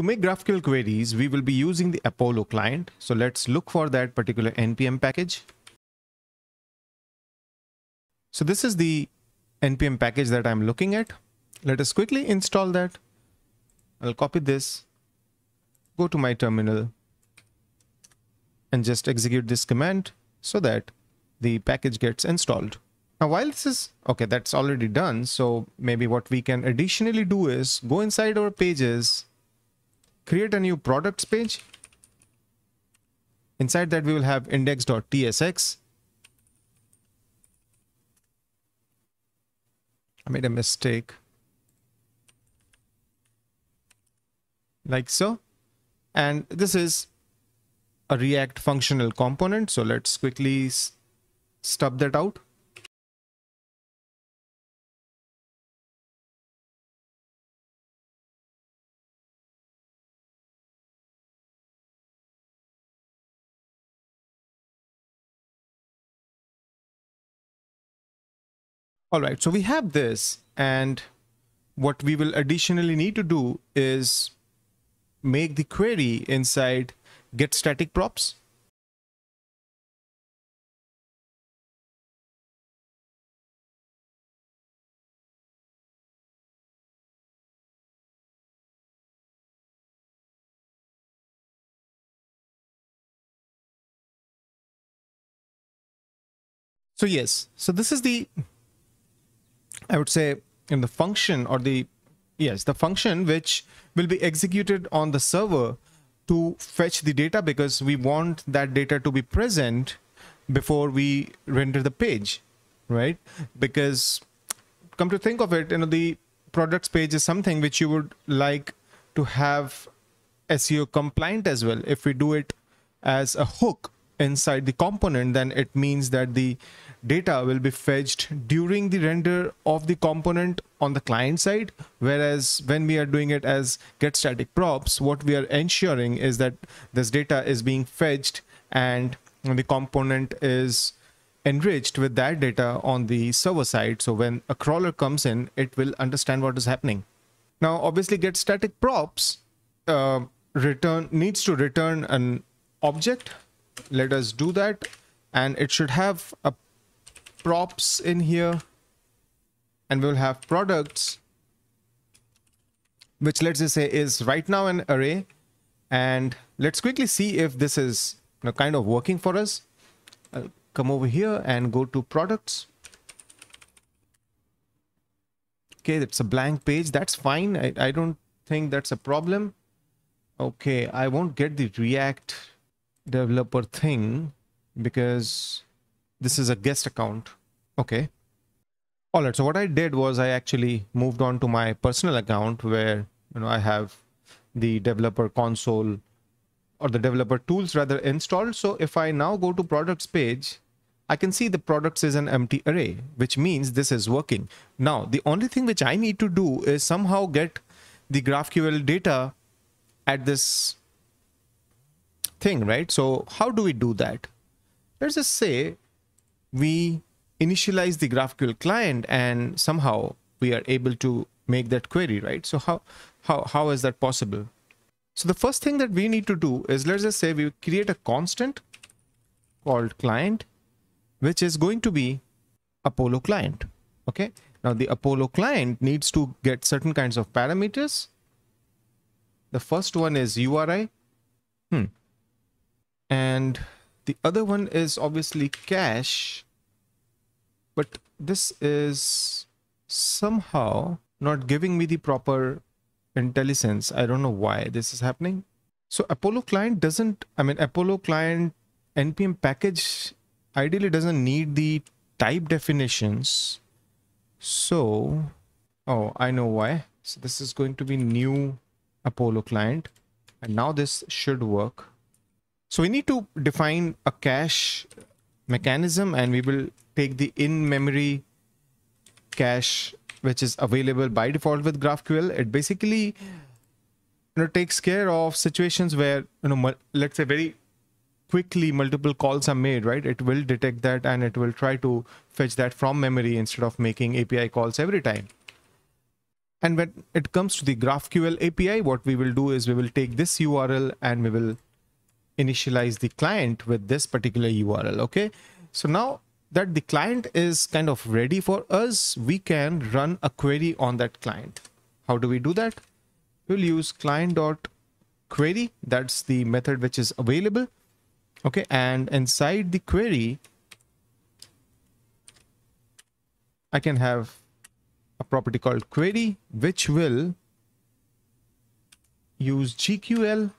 To make GraphQL queries, we will be using the Apollo client. So let's look for that particular NPM package. So this is the NPM package that I'm looking at. Let us quickly install that. I'll copy this, go to my terminal and just execute this command so that the package gets installed. Now, while this is, okay, that's already done. So maybe what we can additionally do is go inside our pages, create a new products page. Inside that we will have index.tsx. I made a mistake. Like so. And this is a React functional component. So let's quickly stub that out. All right, so we have this and what we will additionally need to do is make the query inside get static props. So yes, so this is the I would say in the function or the, yes, the function which will be executed on the server to fetch the data because we want that data to be present before we render the page, right? Because come to think of it, you know, the products page is something which you would like to have SEO compliant as well. If we do it as a hook inside the component, then it means that the data will be fetched during the render of the component on the client side. Whereas when we are doing it as get static props, what we are ensuring is that this data is being fetched and the component is enriched with that data on the server side. So when a crawler comes in, it will understand what is happening. Now, obviously get static props uh, return needs to return an object let us do that. And it should have a props in here. And we'll have products which let's just say is right now an array. And let's quickly see if this is you know, kind of working for us. I'll come over here and go to products. Okay it's a blank page. That's fine. I, I don't think that's a problem. Okay I won't get the react developer thing because this is a guest account. Okay. All right. So what I did was I actually moved on to my personal account where, you know, I have the developer console or the developer tools rather installed. So if I now go to products page, I can see the products is an empty array, which means this is working. Now, the only thing which I need to do is somehow get the GraphQL data at this thing, right? So how do we do that? Let's just say we initialize the GraphQL client and somehow we are able to make that query, right? So how, how, how is that possible? So the first thing that we need to do is let's just say we create a constant called client, which is going to be Apollo client. Okay. Now the Apollo client needs to get certain kinds of parameters. The first one is URI. Hmm and the other one is obviously cache but this is somehow not giving me the proper IntelliSense i don't know why this is happening. So apollo client doesn't i mean apollo client npm package ideally doesn't need the type definitions. So oh i know why. So this is going to be new apollo client. And now this should work so we need to define a cache mechanism and we will take the in-memory cache which is available by default with GraphQL. It basically you know, takes care of situations where, you know, let's say very quickly multiple calls are made, right? It will detect that and it will try to fetch that from memory instead of making API calls every time. And when it comes to the GraphQL API, what we will do is we will take this URL and we will initialize the client with this particular URL. Okay. So now that the client is kind of ready for us, we can run a query on that client. How do we do that? We'll use client.query. That's the method which is available. Okay. And inside the query, I can have a property called query, which will use GQL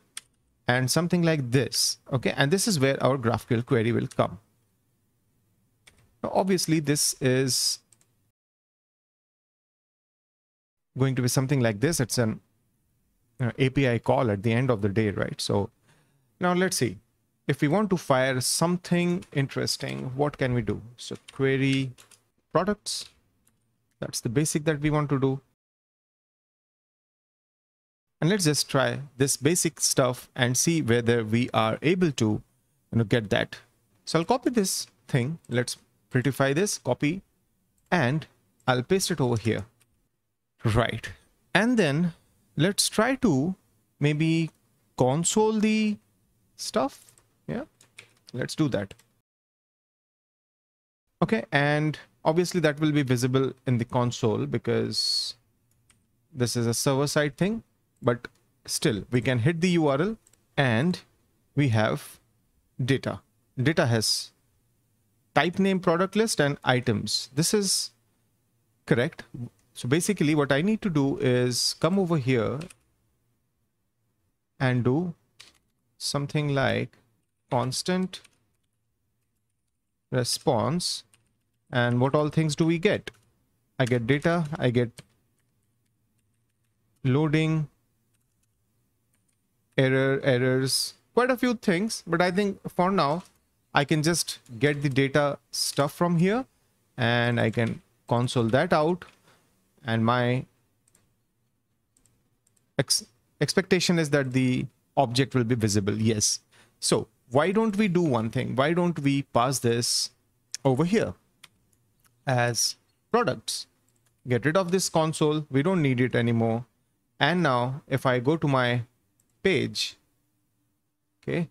and something like this. Okay. And this is where our GraphQL query will come. Now, obviously, this is going to be something like this. It's an API call at the end of the day, right? So now let's see. If we want to fire something interesting, what can we do? So query products. That's the basic that we want to do. And let's just try this basic stuff and see whether we are able to you know, get that. So I'll copy this thing. Let's prettify this, copy, and I'll paste it over here. Right. And then let's try to maybe console the stuff. Yeah, let's do that. Okay, and obviously that will be visible in the console because this is a server-side thing, but still we can hit the URL and we have data. Data has type name product list and items. This is correct. So basically what I need to do is come over here and do something like constant response and what all things do we get? I get data, I get loading, error, errors, quite a few things. But I think for now, I can just get the data stuff from here and I can console that out and my ex expectation is that the object will be visible. Yes. So why don't we do one thing? Why don't we pass this over here as products? Get rid of this console. We don't need it anymore. And now if I go to my page, okay,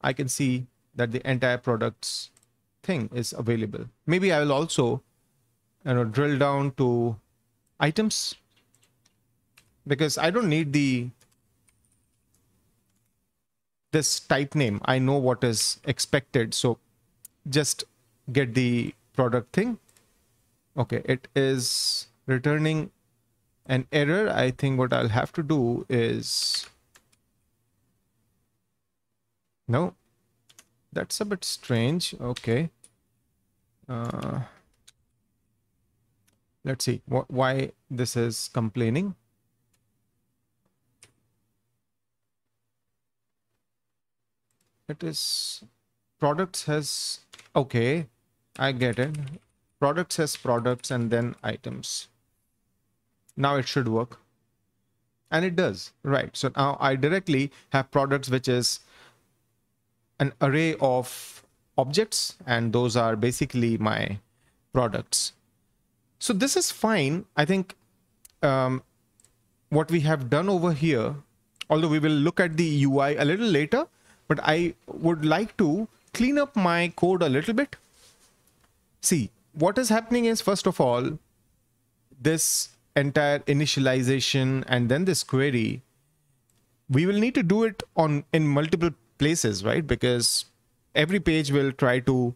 I can see that the entire products thing is available. Maybe I will also you know drill down to items because I don't need the this type name. I know what is expected. So just get the product thing. Okay, it is returning an error. I think what I'll have to do is no, that's a bit strange. Okay. Uh, let's see why this is complaining. It is products has okay. I get it. Products has products and then items. Now it should work. And it does. Right. So now I directly have products which is an array of objects and those are basically my products. So this is fine. I think um, what we have done over here, although we will look at the UI a little later, but I would like to clean up my code a little bit. See, what is happening is first of all, this entire initialization and then this query, we will need to do it on in multiple places, right? Because every page will try to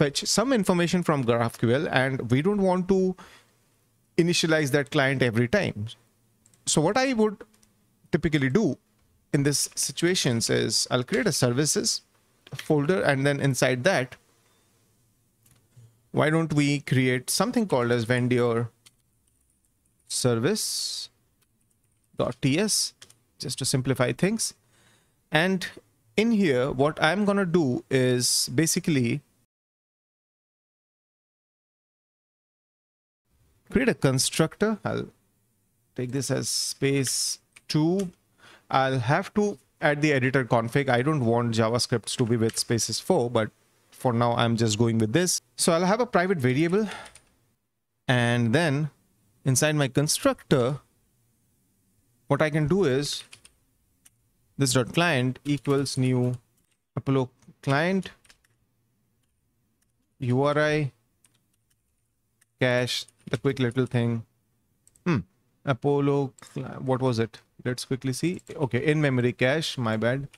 fetch some information from GraphQL and we don't want to initialize that client every time. So what I would typically do in this situations is I'll create a services folder and then inside that, why don't we create something called as Vendure service.ts just to simplify things. And in here, what I'm going to do is basically create a constructor. I'll take this as space two. I'll have to add the editor config. I don't want JavaScripts to be with spaces four, but for now, I'm just going with this. So I'll have a private variable and then inside my constructor, what I can do is this dot client equals new Apollo client URI cache the quick little thing. Hmm. Apollo, what was it? Let's quickly see. Okay, in memory cache, my bad.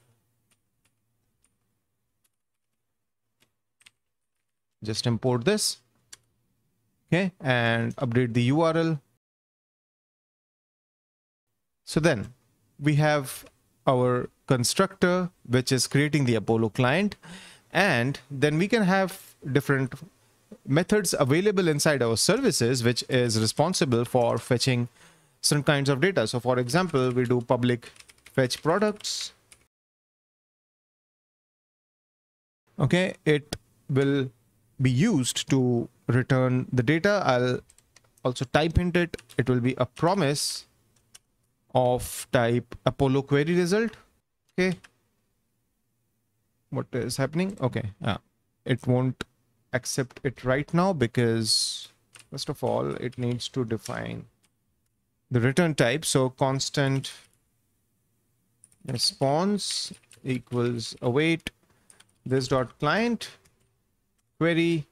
Just import this. Okay, and update the URL. So then we have our constructor, which is creating the Apollo client. And then we can have different methods available inside our services, which is responsible for fetching certain kinds of data. So for example, we do public fetch products. Okay, it will be used to return the data. I'll also type in it. It will be a promise of type Apollo query result. Okay. What is happening? Okay. Yeah. It won't accept it right now because first of all, it needs to define the return type. So constant response equals await this dot client query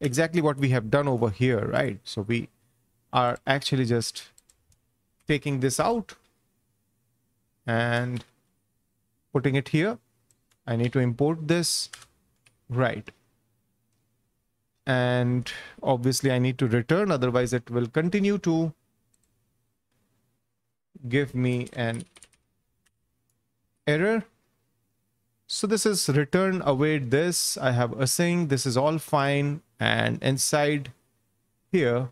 exactly what we have done over here, right? So we are actually just taking this out and putting it here. I need to import this. Right and obviously I need to return otherwise it will continue to give me an error so this is return await this I have async this is all fine and inside here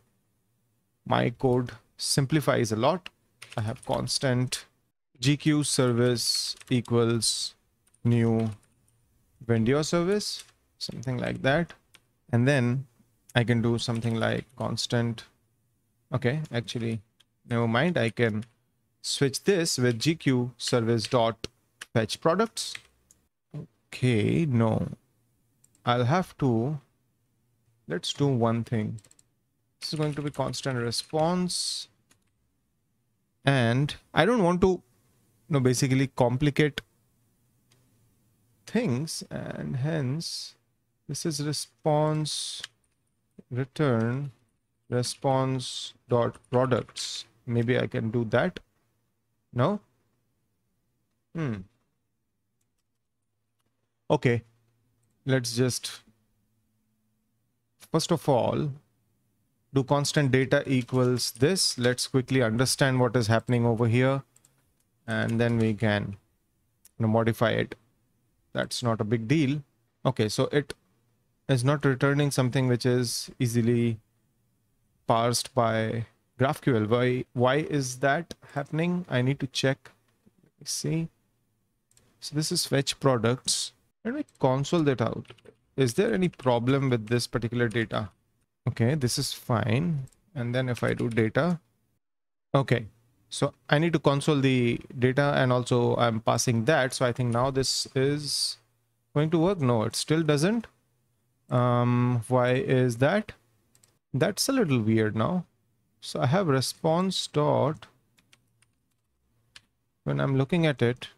my code simplifies a lot. I have constant gq service equals new Vendure service something like that. And then I can do something like constant. Okay actually never mind. I can switch this with gq service dot fetch products. Okay no. I'll have to let's do one thing this is going to be constant response and I don't want to you know basically complicate things and hence this is response return response dot products. Maybe I can do that. No? Hmm. Okay. Let's just first of all do constant data equals this. Let's quickly understand what is happening over here and then we can you know, modify it. That's not a big deal. Okay, so it is not returning something which is easily parsed by GraphQL. Why, why is that happening? I need to check. Let me see. So this is fetch products. Let me console that out. Is there any problem with this particular data? Okay, this is fine. And then if I do data, okay. So I need to console the data and also I'm passing that. So I think now this is going to work. No, it still doesn't. Um, why is that? That's a little weird now. So I have response dot. When I'm looking at it,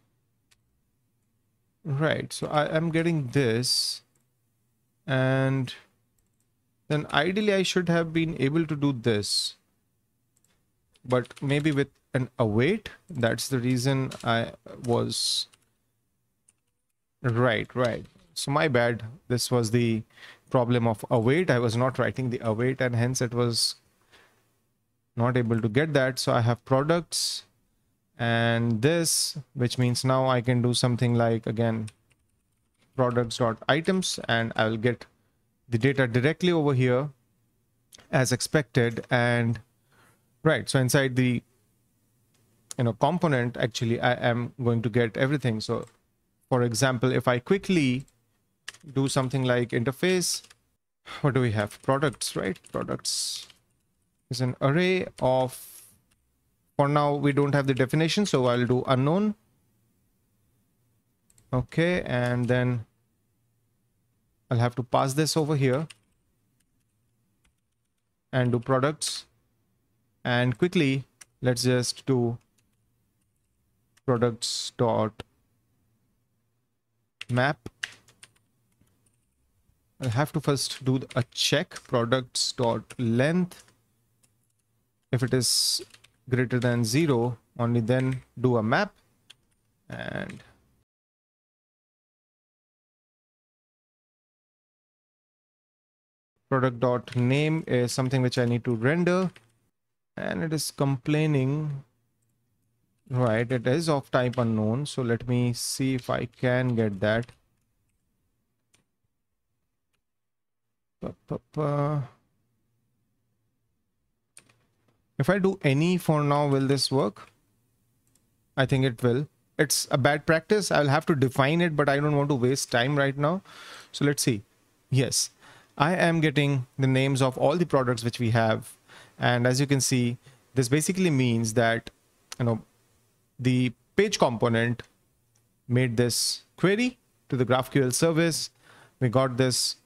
right. So I am getting this and then ideally I should have been able to do this, but maybe with an await. That's the reason I was right, right. So my bad. This was the problem of await. I was not writing the await and hence it was not able to get that. So I have products and this, which means now I can do something like again, products dot items and I will get the data directly over here as expected. And right. So inside the you know component actually I am going to get everything. So for example, if I quickly do something like interface what do we have products right products is an array of for now we don't have the definition so i'll do unknown okay and then i'll have to pass this over here and do products. And quickly let's just do products dot map. I'll have to first do a check products dot length. If it is greater than zero only then do a map. And product dot name is something which I need to render and it is complaining. Right it is of type unknown so let me see if I can get that. If I do any for now will this work? I think it will. It's a bad practice. I'll have to define it but I don't want to waste time right now. So let's see. Yes I am getting the names of all the products which we have and as you can see this basically means that you know the page component made this query to the GraphQL service. We got this,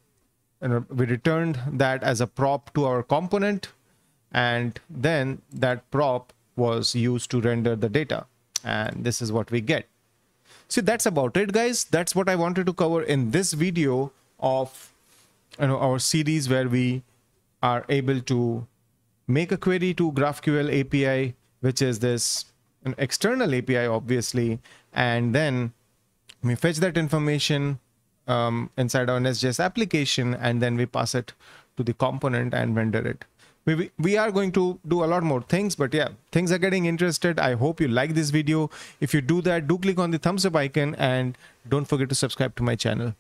you know, we returned that as a prop to our component, and then that prop was used to render the data. And this is what we get. So that's about it, guys. That's what I wanted to cover in this video of you know, our series where we are able to make a query to GraphQL API, which is this an external API, obviously, and then we fetch that information um, inside our Next.js application, and then we pass it to the component and render it. We, we are going to do a lot more things, but yeah, things are getting interested. I hope you like this video. If you do that, do click on the thumbs up icon and don't forget to subscribe to my channel.